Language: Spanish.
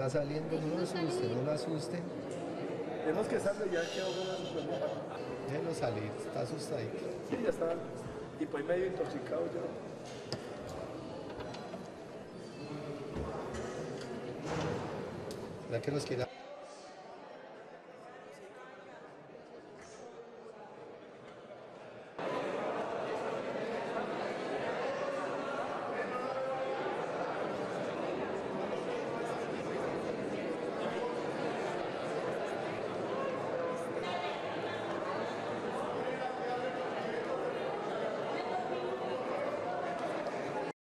Va saliendo, no lo asuste, no lo asuste. Tenemos que salga ya quedó con la Déjelo salir, está asustadito. Sí, ya está. Y pues medio intoxicado ya. Ya que nos queda.